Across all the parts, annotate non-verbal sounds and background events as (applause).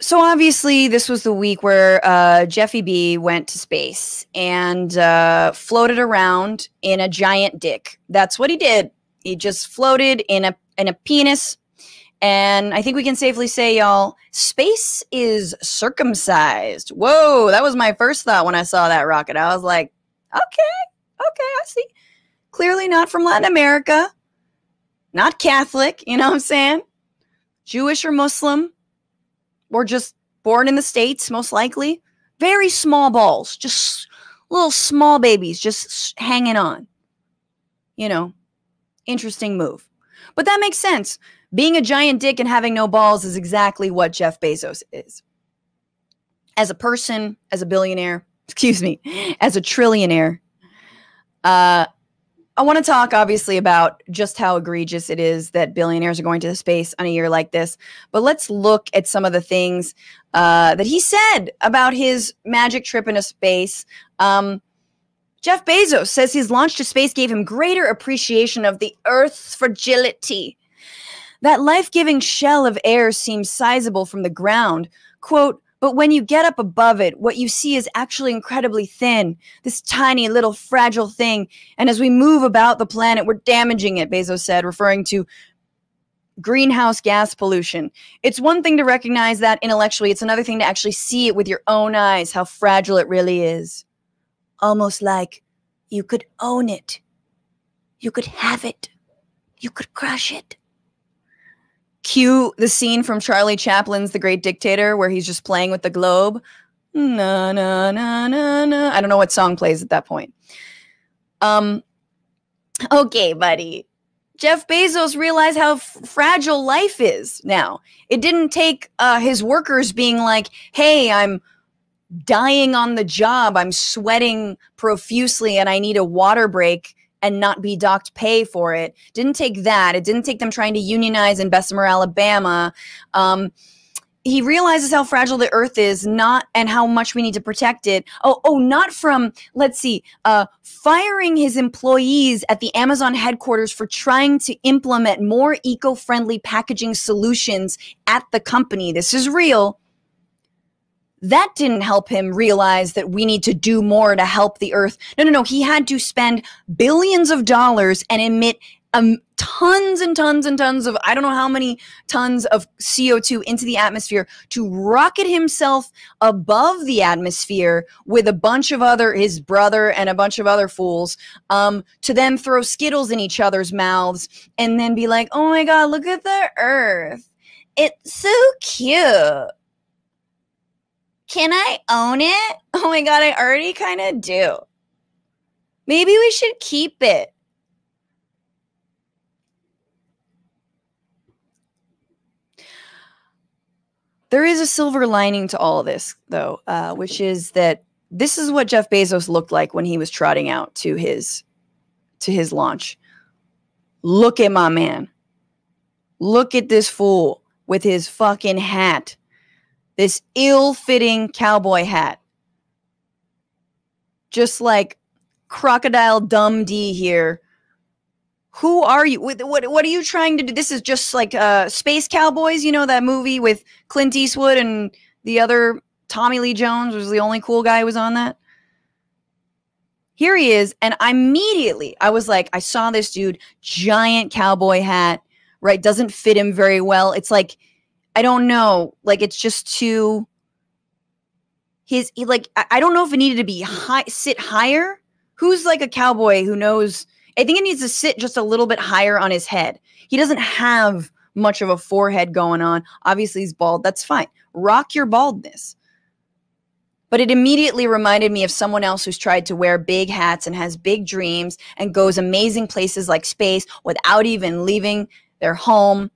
so obviously this was the week where uh, Jeffy B went to space and uh, floated around in a giant dick. That's what he did. He just floated in a in a penis. And I think we can safely say, y'all, space is circumcised. Whoa, that was my first thought when I saw that rocket. I was like, okay, okay, I see. Clearly not from Latin America, not Catholic, you know what I'm saying? Jewish or Muslim or just born in the States, most likely. Very small balls, just little small babies just hanging on. You know, interesting move. But that makes sense. Being a giant dick and having no balls is exactly what Jeff Bezos is. As a person, as a billionaire, (laughs) excuse me, as a trillionaire, uh, I want to talk obviously about just how egregious it is that billionaires are going to space on a year like this. But let's look at some of the things uh, that he said about his magic trip into space. Um, Jeff Bezos says his launch to space gave him greater appreciation of the Earth's fragility. That life giving shell of air seems sizable from the ground. Quote, but when you get up above it, what you see is actually incredibly thin, this tiny little fragile thing. And as we move about the planet, we're damaging it, Bezos said, referring to greenhouse gas pollution. It's one thing to recognize that intellectually, it's another thing to actually see it with your own eyes, how fragile it really is. Almost like you could own it, you could have it, you could crush it cue the scene from Charlie Chaplin's The Great Dictator where he's just playing with the globe. Na na na na na. I don't know what song plays at that point. Um okay, buddy. Jeff Bezos realized how fragile life is now. It didn't take uh, his workers being like, "Hey, I'm dying on the job. I'm sweating profusely and I need a water break." And not be docked pay for it. Didn't take that. It didn't take them trying to unionize in Bessemer, Alabama. Um, he realizes how fragile the earth is not and how much we need to protect it oh oh not from let's see uh firing his employees at the amazon headquarters for trying to implement more eco-friendly packaging solutions at the company this is real that didn't help him realize that we need to do more to help the earth. No, no, no. He had to spend billions of dollars and emit um, tons and tons and tons of, I don't know how many tons of CO2 into the atmosphere to rocket himself above the atmosphere with a bunch of other, his brother and a bunch of other fools, um, to then throw Skittles in each other's mouths and then be like, oh my God, look at the earth. It's so cute can I own it? (laughs) Oh my God, I already kind of do. Maybe we should keep it. There is a silver lining to all of this, though, uh, which is that this is what Jeff Bezos looked like when he was trotting out to his to his launch. Look at my man. Look at this fool with his fucking hat this ill fitting cowboy hat. Just like Crocodile Dumb D here. Who are you? What, what, what are you trying to do? This is just like uh, Space Cowboys, you know, that movie with Clint Eastwood and the other Tommy Lee Jones was the only cool guy who was on that. Here he is. And immediately I was like, I saw this dude, giant cowboy hat, right? Doesn't fit him very well. It's like I don't know. Like it's just too his he, like I don't know if it needed to be high sit higher. Who's like a cowboy who knows I think it needs to sit just a little bit higher on his head. He doesn't have much of a forehead going on. Obviously he's bald. That's fine. Rock your baldness. But it immediately reminded me of someone else who's tried to wear big hats and has big dreams and goes amazing places like space without even leaving their home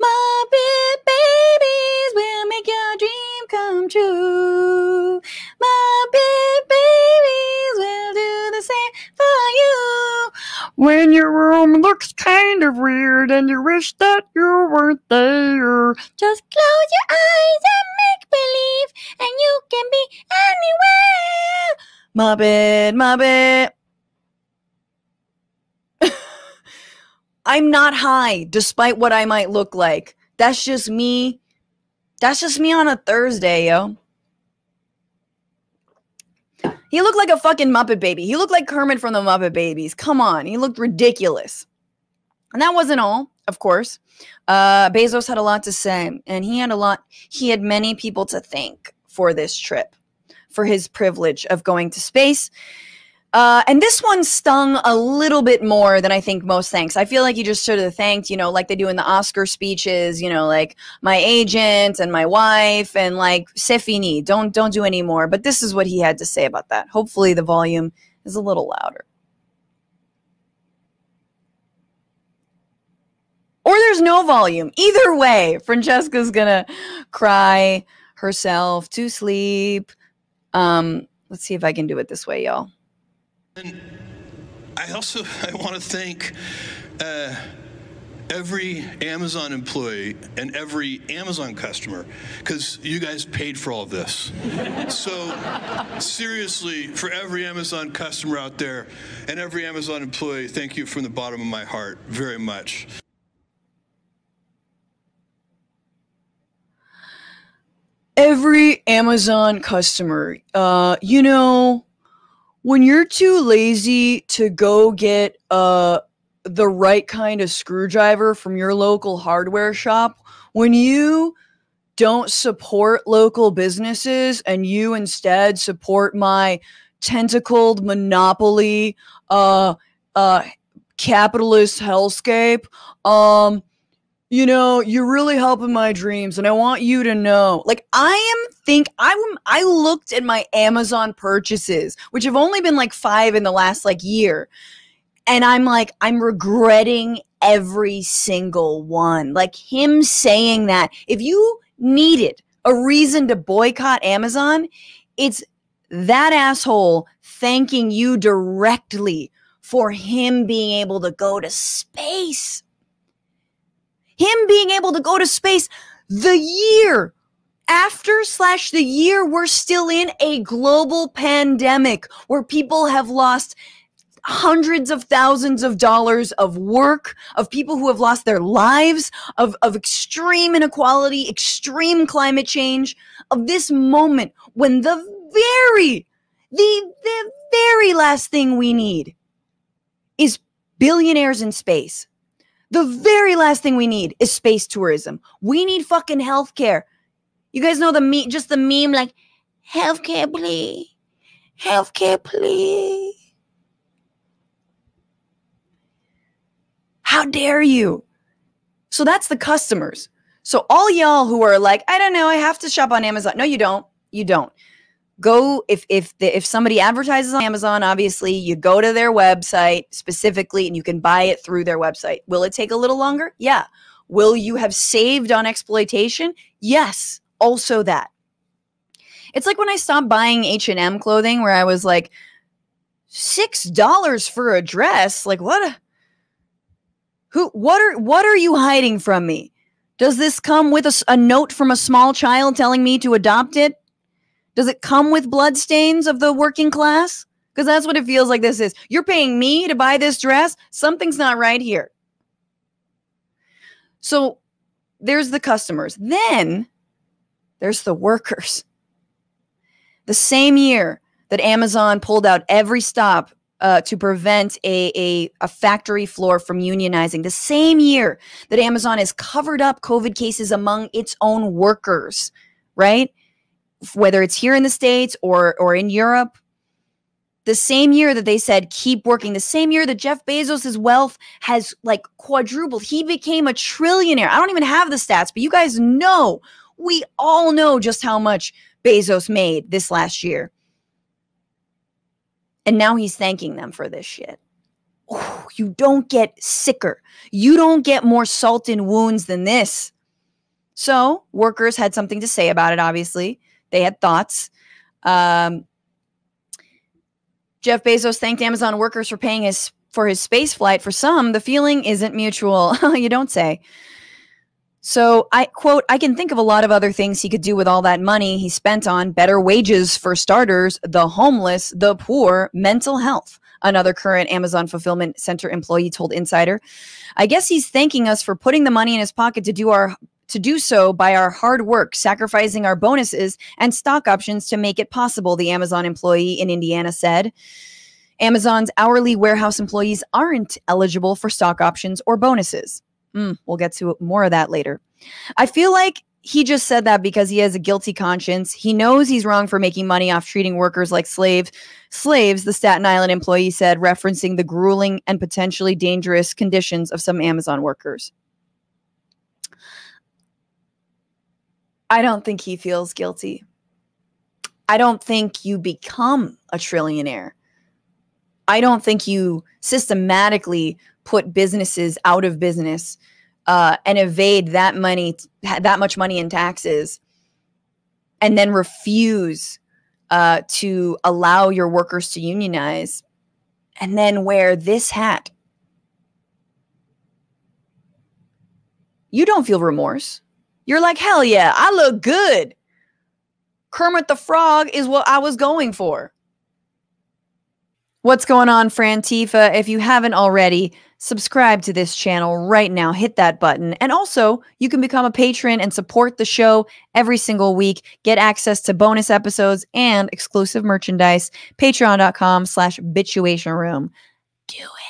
My big babies will make your dream come true. My big babies will do the same for you. When your room looks kind of weird and you wish that you weren't there, just close your eyes and make believe, and you can be anywhere. My bed, my bed. I'm not high, despite what I might look like. That's just me. That's just me on a Thursday, yo. He looked like a fucking Muppet baby. He looked like Kermit from the Muppet Babies. Come on. He looked ridiculous. And that wasn't all, of course. Uh, Bezos had a lot to say, and he had a lot, he had many people to thank for this trip, for his privilege of going to space. Uh, and this one stung a little bit more than I think most thanks. I feel like he just should have thanked, you know, like they do in the Oscar speeches, you know, like my agent and my wife and like Sefini. Don't don't do any more. But this is what he had to say about that. Hopefully the volume is a little louder. Or there's no volume. Either way, Francesca's gonna cry herself to sleep. Um, let's see if I can do it this way, y'all. And I also (laughs) I want to thank uh, every Amazon employee and every Amazon customer because you guys paid for all of this. so seriously, for every Amazon customer out there and every Amazon employee, thank you from the bottom of my heart very much. Every Amazon customer, uh, you know, when you're too lazy to go get uh the right kind of screwdriver from your local hardware shop, when you don't support local businesses and you instead support my tentacled monopoly uh uh capitalist hellscape um you know, you're really helping my dreams and I want you to know. Like I am think I I looked at my Amazon purchases, which have only been like 5 in the last like year. And I'm like I'm regretting every single one. Like him saying that if you needed a reason to boycott Amazon, it's that asshole thanking you directly for him being able to go to space him being able to go to space the year after slash the year we're still in a global pandemic where people have lost hundreds of thousands of dollars of work of people who have lost their lives of, of extreme inequality extreme climate change of this moment when the very the the very last thing we need is billionaires in space the very last thing we need is space tourism. We need fucking healthcare. You guys know the meme, just the meme like, healthcare, please. Healthcare, please. How dare you? So that's the customers. So all y'all who are like, I don't know, I have to shop on Amazon. No, you don't. You don't go if if the, if somebody advertises on Amazon, obviously you go to their website specifically and you can buy it through their website. Will it take a little longer? Yeah. Will you have saved on exploitation? Yes. Also that. It's like when I stopped buying H&M clothing where I was like $6 for a dress. Like what a, who what are what are you hiding from me? Does this come with a, a note from a small child telling me to adopt it? Does it come with bloodstains of the working class? Because that's what it feels like this is. You're paying me to buy this dress. Something's not right here. So there's the customers. Then there's the workers. The same year that Amazon pulled out every stop uh, to prevent a, a, a factory floor from unionizing, the same year that Amazon has covered up COVID cases among its own workers, right? Whether it's here in the states or or in Europe the same year that they said keep working the same year that Jeff Bezos's wealth has like quadrupled he became a trillionaire. I don't even have the stats but you guys know we all know just how much Bezos made this last year. And now he's thanking them for this shit. Oh, you don't get sicker. You don't get more salt in wounds than this. So workers had something to say about it obviously they had thoughts. Um, Jeff Bezos thanked Amazon workers for paying his for his space flight. For some, the feeling isn't mutual. (laughs) you don't say. So I quote, I can think of a lot of other things he could do with all that money he spent on better wages for starters, the homeless, the poor, mental health. Another current Amazon fulfillment center employee told Insider. I guess he's thanking us for putting the money in his pocket to do our to do so by our hard work, sacrificing our bonuses and stock options to make it possible, the Amazon employee in Indiana said. Amazon's hourly warehouse employees aren't eligible for stock options or bonuses. Mm, we'll get to more of that later. I feel like he just said that because he has a guilty conscience. He knows he's wrong for making money off treating workers like slaves. Slaves, the Staten Island employee said, referencing the grueling and potentially dangerous conditions of some Amazon workers. I don't think he feels guilty. I don't think you become a trillionaire. I don't think you systematically put businesses out of business uh, and evade that money, that much money in taxes, and then refuse uh, to allow your workers to unionize, and then wear this hat. You don't feel remorse. You're like, hell yeah, I look good. Kermit the Frog is what I was going for. What's going on, Frantifa? If you haven't already, subscribe to this channel right now. Hit that button. And also, you can become a patron and support the show every single week. Get access to bonus episodes and exclusive merchandise. Patreon.com slash bitchuation room. Do it.